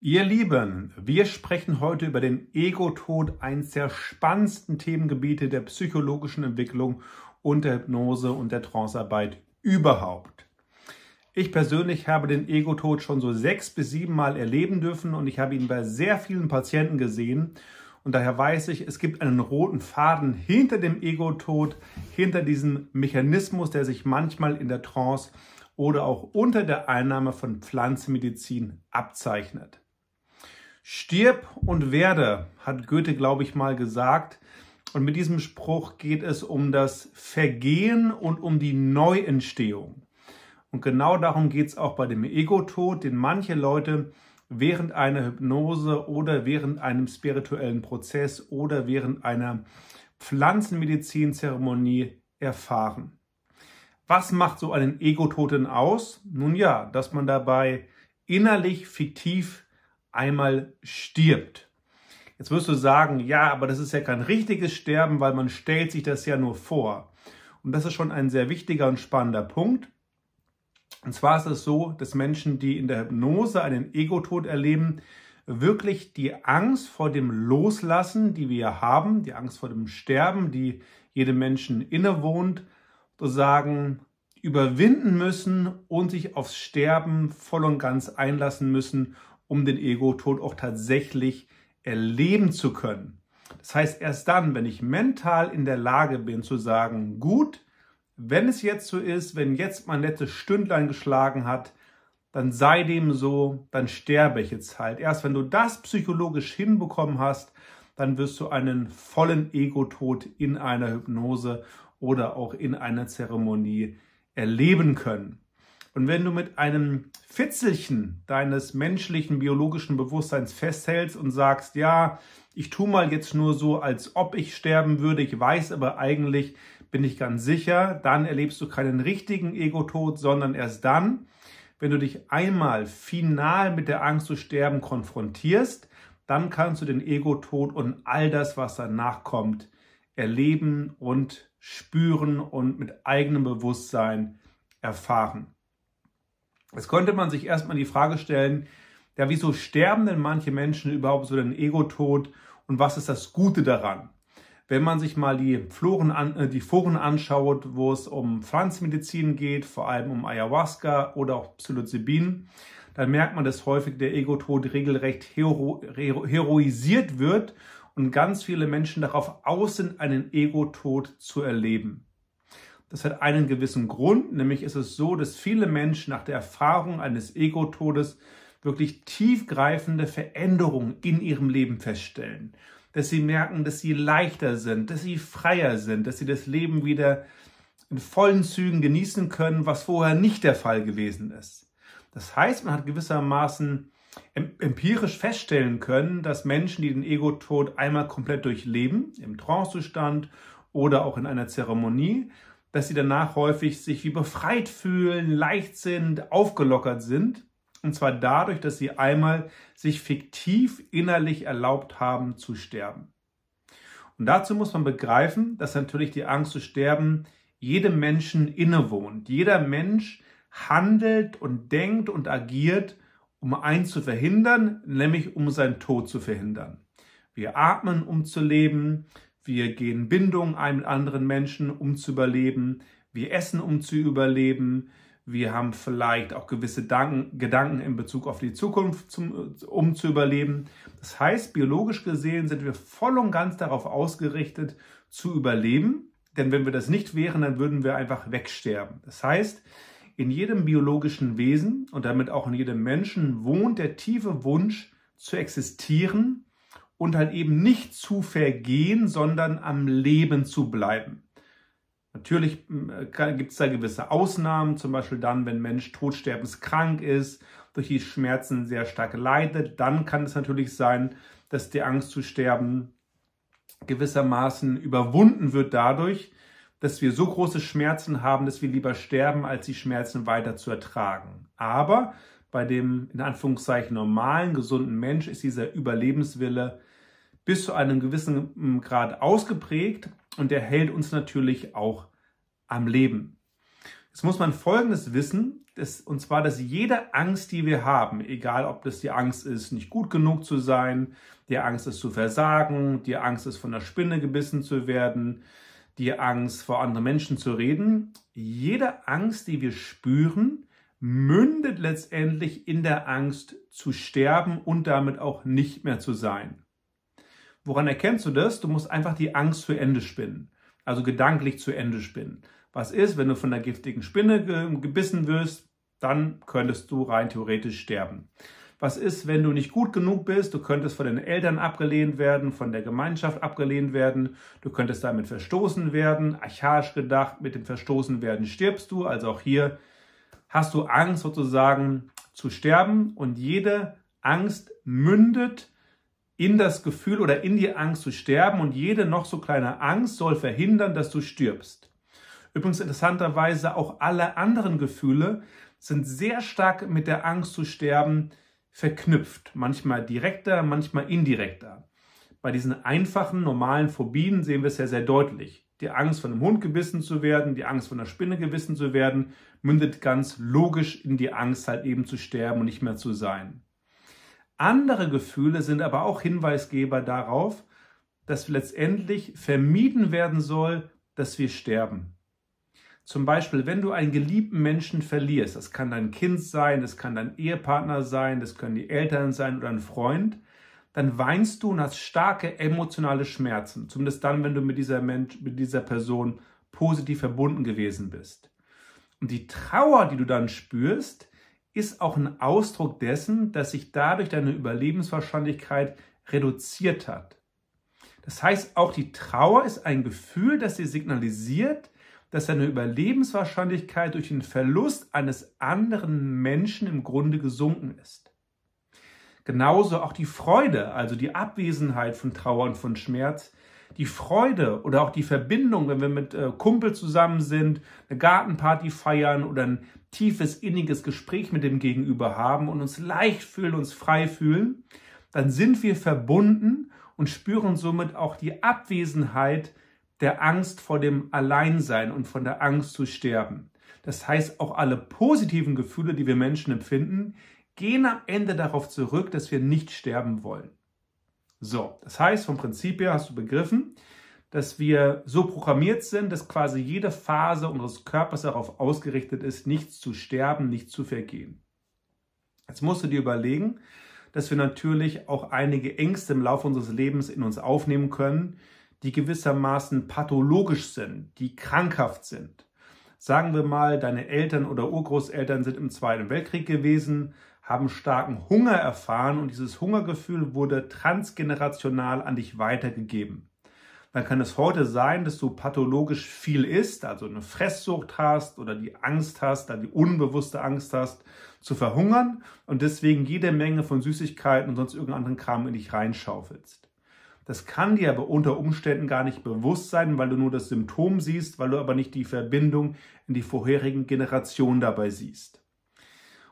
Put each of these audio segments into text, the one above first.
Ihr Lieben, wir sprechen heute über den Ego-Tod, eines der spannendsten Themengebiete der psychologischen Entwicklung und der Hypnose und der Trancearbeit überhaupt. Ich persönlich habe den Ego-Tod schon so sechs bis sieben Mal erleben dürfen und ich habe ihn bei sehr vielen Patienten gesehen. Und daher weiß ich, es gibt einen roten Faden hinter dem Ego-Tod, hinter diesem Mechanismus, der sich manchmal in der Trance oder auch unter der Einnahme von Pflanzenmedizin abzeichnet. Stirb und werde, hat Goethe, glaube ich, mal gesagt. Und mit diesem Spruch geht es um das Vergehen und um die Neuentstehung. Und genau darum geht es auch bei dem Ego-Tod, den manche Leute während einer Hypnose oder während einem spirituellen Prozess oder während einer Pflanzenmedizinzeremonie erfahren. Was macht so einen Ego-Tod denn aus? Nun ja, dass man dabei innerlich fiktiv einmal stirbt. Jetzt wirst du sagen, ja, aber das ist ja kein richtiges Sterben, weil man stellt sich das ja nur vor. Und das ist schon ein sehr wichtiger und spannender Punkt. Und zwar ist es so, dass Menschen, die in der Hypnose einen Ego-Tod erleben, wirklich die Angst vor dem Loslassen, die wir haben, die Angst vor dem Sterben, die jedem Menschen innewohnt, sozusagen überwinden müssen und sich aufs Sterben voll und ganz einlassen müssen um den Ego-Tod auch tatsächlich erleben zu können. Das heißt, erst dann, wenn ich mental in der Lage bin zu sagen, gut, wenn es jetzt so ist, wenn jetzt mein letztes Stündlein geschlagen hat, dann sei dem so, dann sterbe ich jetzt halt. Erst wenn du das psychologisch hinbekommen hast, dann wirst du einen vollen Ego-Tod in einer Hypnose oder auch in einer Zeremonie erleben können. Und wenn du mit einem Fitzelchen deines menschlichen, biologischen Bewusstseins festhältst und sagst, ja, ich tue mal jetzt nur so, als ob ich sterben würde, ich weiß aber eigentlich, bin ich ganz sicher, dann erlebst du keinen richtigen Ego-Tod, sondern erst dann, wenn du dich einmal final mit der Angst zu sterben konfrontierst, dann kannst du den Ego-Tod und all das, was danach kommt, erleben und spüren und mit eigenem Bewusstsein erfahren. Jetzt könnte man sich erstmal die Frage stellen, ja, wieso sterben denn manche Menschen überhaupt so den Ego-Tod und was ist das Gute daran? Wenn man sich mal die, Floren an, äh, die Foren anschaut, wo es um Pflanzenmedizin geht, vor allem um Ayahuasca oder auch Psilocybin, dann merkt man, dass häufig der Ego-Tod regelrecht hero, hero, heroisiert wird und ganz viele Menschen darauf aus sind, einen Ego-Tod zu erleben. Das hat einen gewissen Grund, nämlich ist es so, dass viele Menschen nach der Erfahrung eines Ego-Todes wirklich tiefgreifende Veränderungen in ihrem Leben feststellen. Dass sie merken, dass sie leichter sind, dass sie freier sind, dass sie das Leben wieder in vollen Zügen genießen können, was vorher nicht der Fall gewesen ist. Das heißt, man hat gewissermaßen empirisch feststellen können, dass Menschen, die den Ego-Tod einmal komplett durchleben, im Trancezustand oder auch in einer Zeremonie, dass sie danach häufig sich wie befreit fühlen, leicht sind, aufgelockert sind. Und zwar dadurch, dass sie einmal sich fiktiv innerlich erlaubt haben zu sterben. Und dazu muss man begreifen, dass natürlich die Angst zu sterben jedem Menschen innewohnt. Jeder Mensch handelt und denkt und agiert, um eins zu verhindern, nämlich um seinen Tod zu verhindern. Wir atmen, um zu leben. Wir gehen Bindungen ein mit anderen Menschen, um zu überleben. Wir essen, um zu überleben. Wir haben vielleicht auch gewisse Gedanken in Bezug auf die Zukunft, um zu überleben. Das heißt, biologisch gesehen sind wir voll und ganz darauf ausgerichtet, zu überleben. Denn wenn wir das nicht wären, dann würden wir einfach wegsterben. Das heißt, in jedem biologischen Wesen und damit auch in jedem Menschen wohnt der tiefe Wunsch zu existieren und halt eben nicht zu vergehen, sondern am Leben zu bleiben. Natürlich äh, gibt es da gewisse Ausnahmen, zum Beispiel dann, wenn Mensch todsterbenskrank ist, durch die Schmerzen sehr stark leidet, dann kann es natürlich sein, dass die Angst zu sterben gewissermaßen überwunden wird dadurch, dass wir so große Schmerzen haben, dass wir lieber sterben, als die Schmerzen weiter zu ertragen. Aber bei dem in Anführungszeichen normalen, gesunden Mensch ist dieser Überlebenswille bis zu einem gewissen hm, Grad ausgeprägt und der hält uns natürlich auch am Leben. Jetzt muss man Folgendes wissen, dass, und zwar, dass jede Angst, die wir haben, egal ob das die Angst ist, nicht gut genug zu sein, die Angst ist zu versagen, die Angst ist von der Spinne gebissen zu werden, die Angst vor anderen Menschen zu reden, jede Angst, die wir spüren, mündet letztendlich in der Angst zu sterben und damit auch nicht mehr zu sein. Woran erkennst du das? Du musst einfach die Angst zu Ende spinnen, also gedanklich zu Ende spinnen. Was ist, wenn du von der giftigen Spinne gebissen wirst, dann könntest du rein theoretisch sterben. Was ist, wenn du nicht gut genug bist? Du könntest von den Eltern abgelehnt werden, von der Gemeinschaft abgelehnt werden. Du könntest damit verstoßen werden. Archaisch gedacht, mit dem Verstoßen werden stirbst du. Also auch hier hast du Angst sozusagen zu sterben und jede Angst mündet in das Gefühl oder in die Angst zu sterben und jede noch so kleine Angst soll verhindern, dass du stirbst. Übrigens interessanterweise auch alle anderen Gefühle sind sehr stark mit der Angst zu sterben verknüpft, manchmal direkter, manchmal indirekter. Bei diesen einfachen, normalen Phobien sehen wir es ja sehr deutlich. Die Angst von einem Hund gebissen zu werden, die Angst von einer Spinne gebissen zu werden, mündet ganz logisch in die Angst halt eben zu sterben und nicht mehr zu sein. Andere Gefühle sind aber auch Hinweisgeber darauf, dass letztendlich vermieden werden soll, dass wir sterben. Zum Beispiel, wenn du einen geliebten Menschen verlierst, das kann dein Kind sein, das kann dein Ehepartner sein, das können die Eltern sein oder ein Freund, dann weinst du und hast starke emotionale Schmerzen. Zumindest dann, wenn du mit dieser, Mensch, mit dieser Person positiv verbunden gewesen bist. Und die Trauer, die du dann spürst, ist auch ein Ausdruck dessen, dass sich dadurch deine Überlebenswahrscheinlichkeit reduziert hat. Das heißt, auch die Trauer ist ein Gefühl, das dir signalisiert, dass deine Überlebenswahrscheinlichkeit durch den Verlust eines anderen Menschen im Grunde gesunken ist. Genauso auch die Freude, also die Abwesenheit von Trauer und von Schmerz, die Freude oder auch die Verbindung, wenn wir mit äh, Kumpel zusammen sind, eine Gartenparty feiern oder ein tiefes, inniges Gespräch mit dem Gegenüber haben und uns leicht fühlen, uns frei fühlen, dann sind wir verbunden und spüren somit auch die Abwesenheit der Angst vor dem Alleinsein und von der Angst zu sterben. Das heißt, auch alle positiven Gefühle, die wir Menschen empfinden, gehen am Ende darauf zurück, dass wir nicht sterben wollen. So, das heißt, vom Prinzip her hast du begriffen, dass wir so programmiert sind, dass quasi jede Phase unseres Körpers darauf ausgerichtet ist, nichts zu sterben, nicht zu vergehen. Jetzt musst du dir überlegen, dass wir natürlich auch einige Ängste im Laufe unseres Lebens in uns aufnehmen können, die gewissermaßen pathologisch sind, die krankhaft sind. Sagen wir mal, deine Eltern oder Urgroßeltern sind im Zweiten Weltkrieg gewesen, haben starken Hunger erfahren und dieses Hungergefühl wurde transgenerational an dich weitergegeben. Dann kann es heute sein, dass du pathologisch viel isst, also eine Fresssucht hast oder die Angst hast, da die unbewusste Angst hast, zu verhungern und deswegen jede Menge von Süßigkeiten und sonst irgendeinen anderen Kram in dich reinschaufelst. Das kann dir aber unter Umständen gar nicht bewusst sein, weil du nur das Symptom siehst, weil du aber nicht die Verbindung in die vorherigen Generationen dabei siehst.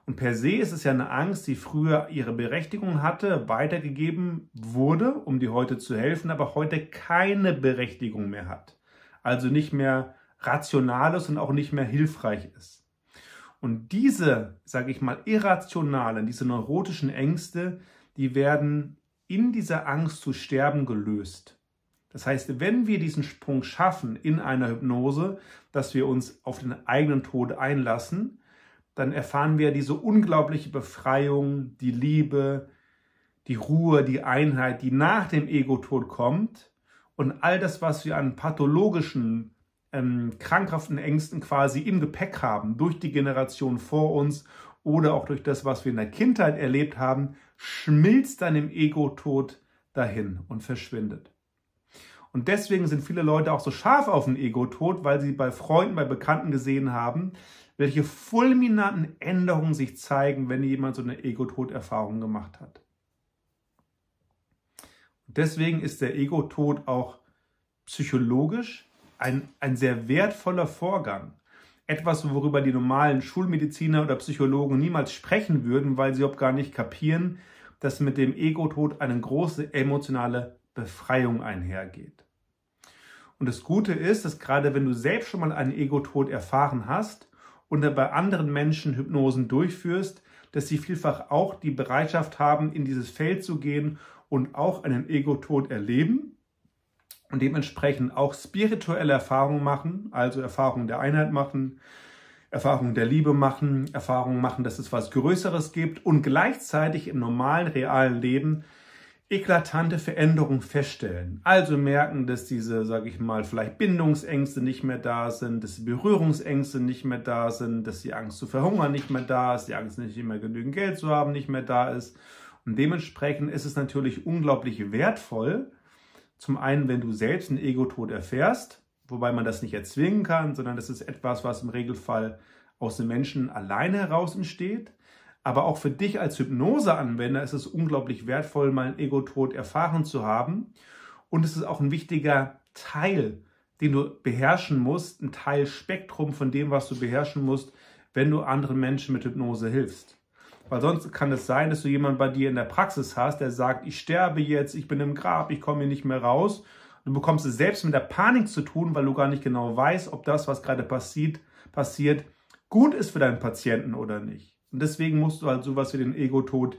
Und per se ist es ja eine Angst, die früher ihre Berechtigung hatte, weitergegeben wurde, um dir heute zu helfen, aber heute keine Berechtigung mehr hat. Also nicht mehr rational ist und auch nicht mehr hilfreich ist. Und diese, sage ich mal, irrationalen, diese neurotischen Ängste, die werden in dieser Angst zu sterben gelöst. Das heißt, wenn wir diesen Sprung schaffen in einer Hypnose, dass wir uns auf den eigenen Tod einlassen, dann erfahren wir diese unglaubliche Befreiung, die Liebe, die Ruhe, die Einheit, die nach dem Ego-Tod kommt und all das, was wir an pathologischen, ähm, krankhaften Ängsten quasi im Gepäck haben, durch die Generation vor uns oder auch durch das, was wir in der Kindheit erlebt haben, schmilzt dann im Ego-Tod dahin und verschwindet. Und deswegen sind viele Leute auch so scharf auf den Ego-Tod, weil sie bei Freunden, bei Bekannten gesehen haben, welche fulminanten Änderungen sich zeigen, wenn jemand so eine Ego-Tod-Erfahrung gemacht hat. Und deswegen ist der Ego-Tod auch psychologisch ein, ein sehr wertvoller Vorgang. Etwas, worüber die normalen Schulmediziner oder Psychologen niemals sprechen würden, weil sie überhaupt gar nicht kapieren, dass mit dem Ego-Tod eine große emotionale Befreiung einhergeht. Und das Gute ist, dass gerade wenn du selbst schon mal einen Ego-Tod erfahren hast und bei anderen Menschen Hypnosen durchführst, dass sie vielfach auch die Bereitschaft haben, in dieses Feld zu gehen und auch einen Ego-Tod erleben und dementsprechend auch spirituelle Erfahrungen machen, also Erfahrungen der Einheit machen, Erfahrungen der Liebe machen, Erfahrungen machen, dass es was Größeres gibt und gleichzeitig im normalen, realen Leben eklatante Veränderungen feststellen. Also merken, dass diese, sage ich mal, vielleicht Bindungsängste nicht mehr da sind, dass die Berührungsängste nicht mehr da sind, dass die Angst zu verhungern nicht mehr da ist, die Angst nicht mehr genügend Geld zu haben nicht mehr da ist. Und dementsprechend ist es natürlich unglaublich wertvoll, zum einen, wenn du selbst einen Ego-Tod erfährst, wobei man das nicht erzwingen kann, sondern das ist etwas, was im Regelfall aus dem Menschen alleine heraus entsteht. Aber auch für dich als Hypnoseanwender ist es unglaublich wertvoll, mal einen Ego-Tod erfahren zu haben. Und es ist auch ein wichtiger Teil, den du beherrschen musst, ein Teil Spektrum von dem, was du beherrschen musst, wenn du anderen Menschen mit Hypnose hilfst. Weil sonst kann es sein, dass du jemanden bei dir in der Praxis hast, der sagt, ich sterbe jetzt, ich bin im Grab, ich komme hier nicht mehr raus. Du bekommst es selbst mit der Panik zu tun, weil du gar nicht genau weißt, ob das, was gerade passiert, passiert, gut ist für deinen Patienten oder nicht. Und deswegen musst du halt sowas wie den Ego-Tod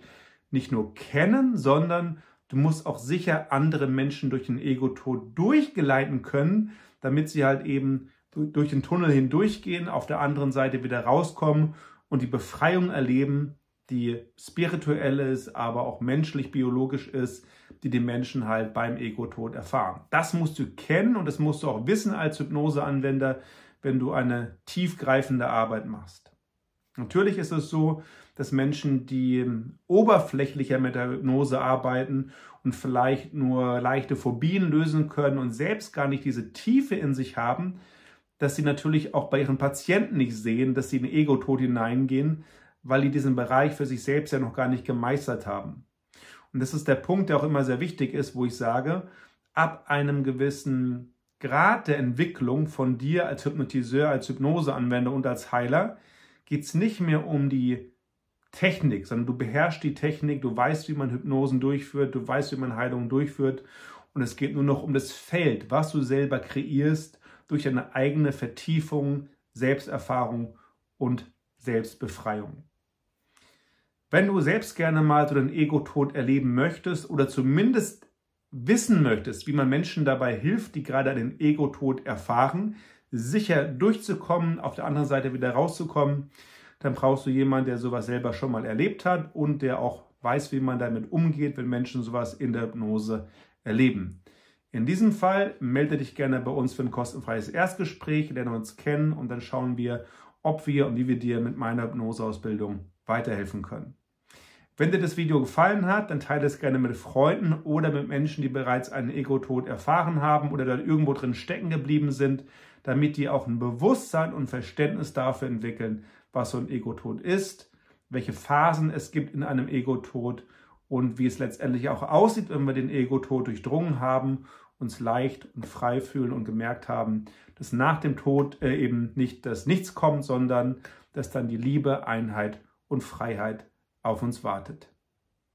nicht nur kennen, sondern du musst auch sicher andere Menschen durch den Ego-Tod durchgeleiten können, damit sie halt eben durch den Tunnel hindurchgehen, auf der anderen Seite wieder rauskommen und die Befreiung erleben, die spirituell ist, aber auch menschlich, biologisch ist, die die Menschen halt beim Ego-Tod erfahren. Das musst du kennen und das musst du auch wissen als Hypnoseanwender, wenn du eine tiefgreifende Arbeit machst. Natürlich ist es so, dass Menschen, die oberflächlicher mit der Hypnose arbeiten und vielleicht nur leichte Phobien lösen können und selbst gar nicht diese Tiefe in sich haben, dass sie natürlich auch bei ihren Patienten nicht sehen, dass sie in den Ego-Tod hineingehen, weil die diesen Bereich für sich selbst ja noch gar nicht gemeistert haben. Und das ist der Punkt, der auch immer sehr wichtig ist, wo ich sage, ab einem gewissen Grad der Entwicklung von dir als Hypnotiseur, als Hypnoseanwender und als Heiler geht es nicht mehr um die Technik, sondern du beherrschst die Technik, du weißt, wie man Hypnosen durchführt, du weißt, wie man Heilungen durchführt und es geht nur noch um das Feld, was du selber kreierst durch deine eigene Vertiefung, Selbsterfahrung und Selbstbefreiung. Wenn du selbst gerne mal so den Ego-Tod erleben möchtest oder zumindest wissen möchtest, wie man Menschen dabei hilft, die gerade einen Ego-Tod erfahren, sicher durchzukommen, auf der anderen Seite wieder rauszukommen, dann brauchst du jemanden, der sowas selber schon mal erlebt hat und der auch weiß, wie man damit umgeht, wenn Menschen sowas in der Hypnose erleben. In diesem Fall melde dich gerne bei uns für ein kostenfreies Erstgespräch, lernen uns kennen und dann schauen wir, ob wir und wie wir dir mit meiner Hypnoseausbildung weiterhelfen können. Wenn dir das Video gefallen hat, dann teile es gerne mit Freunden oder mit Menschen, die bereits einen Ego-Tod erfahren haben oder da irgendwo drin stecken geblieben sind, damit die auch ein Bewusstsein und Verständnis dafür entwickeln, was so ein Ego-Tod ist, welche Phasen es gibt in einem Ego-Tod und wie es letztendlich auch aussieht, wenn wir den Ego-Tod durchdrungen haben, uns leicht und frei fühlen und gemerkt haben, dass nach dem Tod äh, eben nicht das Nichts kommt, sondern dass dann die Liebe, Einheit und Freiheit auf uns wartet.